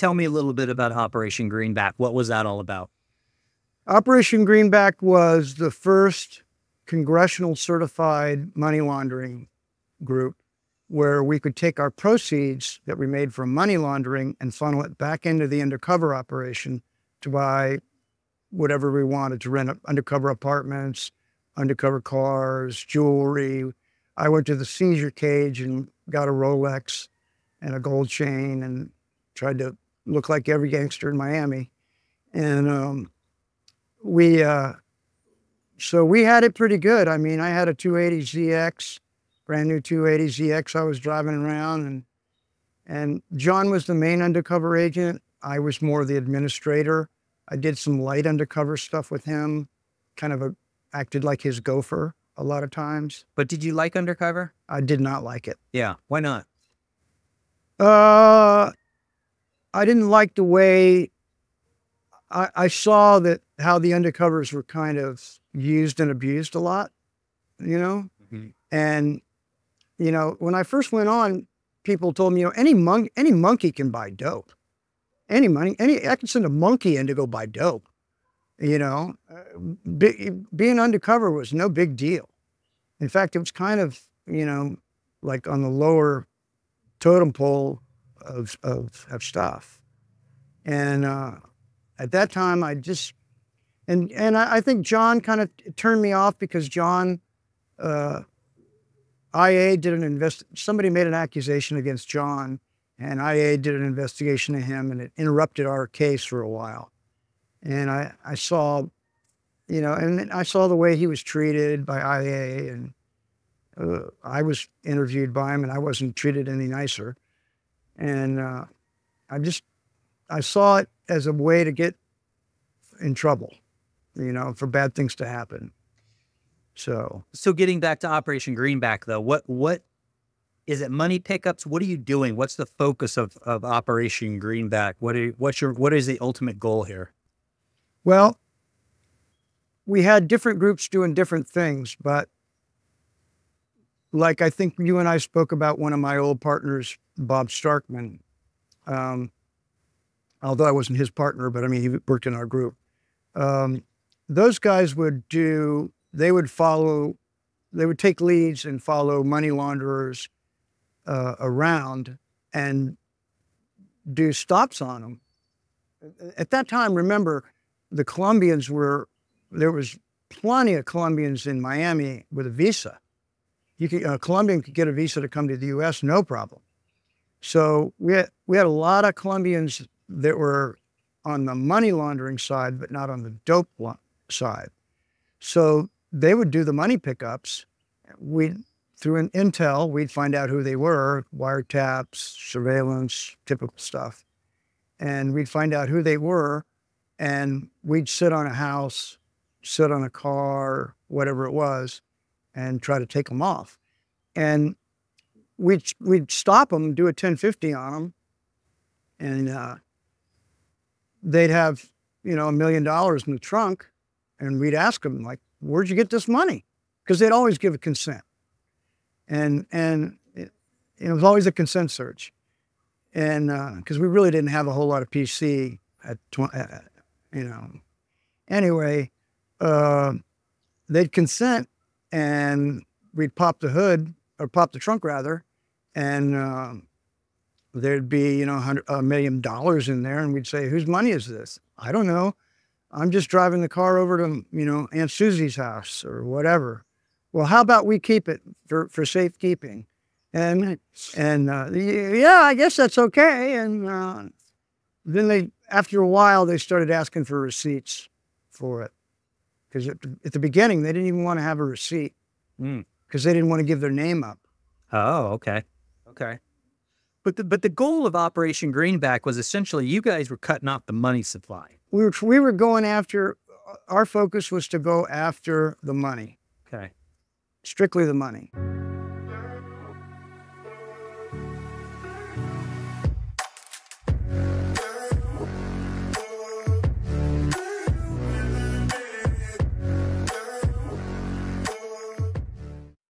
tell me a little bit about Operation Greenback. What was that all about? Operation Greenback was the first congressional certified money laundering group where we could take our proceeds that we made from money laundering and funnel it back into the undercover operation to buy whatever we wanted to rent undercover apartments, undercover cars, jewelry. I went to the seizure cage and got a Rolex and a gold chain and tried to look like every gangster in Miami. And um, we, uh, so we had it pretty good. I mean, I had a 280 ZX, brand new 280 ZX I was driving around and and John was the main undercover agent. I was more the administrator. I did some light undercover stuff with him, kind of a, acted like his gopher a lot of times. But did you like undercover? I did not like it. Yeah. Why not? Uh, I didn't like the way I, I saw that how the undercovers were kind of used and abused a lot, you know? Mm-hmm. And, you know, when I first went on, people told me, you know, any mon- any monkey can buy dope. Any money, any I can send a monkey in to go buy dope. You know, uh, be, being undercover was no big deal. In fact, it was kind of, you know, like on the lower totem pole of, of, of stuff. And uh, at that time, I just, and, and I, I think John kind of turned me off because John, uh, IA did an invest, somebody made an accusation against John and IA did an investigation of him and it interrupted our case for a while. And I, I saw, you know, and I saw the way he was treated by IA and uh, I was interviewed by him and I wasn't treated any nicer. And uh, I just, I saw it as a way to get in trouble, you know, for bad things to happen. So, So getting back to Operation Greenback though, what what is it money pickups? What are you doing? What's the focus of, of Operation Greenback? What are you, what's your what is the ultimate goal here? well, we had different groups doing different things, but like I think you and I spoke about one of my old partners, Bob Starkman. Um, although I wasn't his partner, but I mean, he worked in our group. Um, those guys would do, they would follow, they would take leads and follow money launderers uh, around and do stops on them. At that time, remember, the Colombians were, there was plenty of Colombians in Miami with a visa. You a uh, Colombian could get a visa to come to the U.S. no problem. So we had, we had a lot of Colombians that were on the money laundering side, but not on the dope side. So they would do the money pickups. We through an intel, we'd find out who they were, wiretaps, surveillance, typical stuff, and we'd find out who they were, and we'd sit on a house, sit on a car, whatever it was, and try to take them off. And we'd we'd stop them, do a 1050 on them, and uh, they'd have you know a million dollars in the trunk, and we'd ask them like, "Where'd you get this money?" Because they'd always give a consent, and and it, it was always a consent search, and because we really didn't have a whole lot of PC at tw- uh, you know. Anyway, uh, they'd consent, and we'd pop the hood or pop the trunk rather, and uh, there'd be you know a million dollars in there, and we'd say, "Whose money is this?" I don't know. I'm just driving the car over to you know Aunt Susie's house or whatever. Well, how about we keep it for, for safekeeping? And and uh, yeah, I guess that's okay. And uh, then they, after a while, they started asking for receipts for it because at, the- at the beginning they didn't even want to have a receipt Mm. because they didn't want to give their name up. Oh, okay. Okay. But the, but the goal of Operation Greenback was essentially you guys were cutting off the money supply. We were we were going after. Our focus was to go after the money, Okay. strictly the money.